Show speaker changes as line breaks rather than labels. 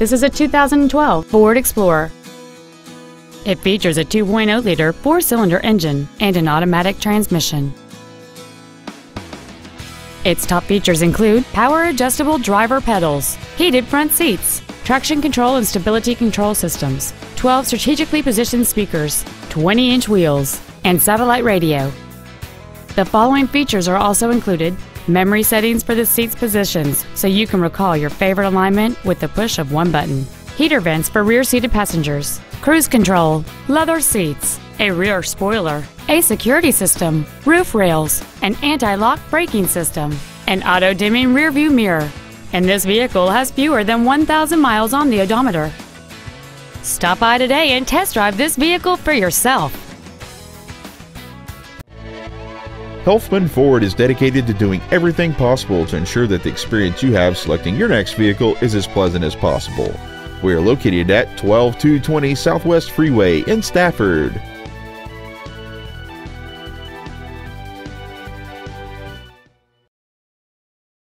This is a 2012 Ford Explorer. It features a 2.0-liter four-cylinder engine and an automatic transmission. Its top features include power adjustable driver pedals, heated front seats, traction control and stability control systems, 12 strategically positioned speakers, 20 inch wheels, and satellite radio. The following features are also included memory settings for the seat's positions so you can recall your favorite alignment with the push of one button, heater vents for rear seated passengers, cruise control, leather seats, a rear spoiler, a security system, roof rails, an anti lock braking system, an auto dimming rearview mirror, and this vehicle has fewer than 1,000 miles on the odometer. Stop by today and test drive this vehicle for yourself.
Helfman Ford is dedicated to doing everything possible to ensure that the experience you have selecting your next vehicle is as pleasant as possible. We are located at 12220 Southwest Freeway in Stafford.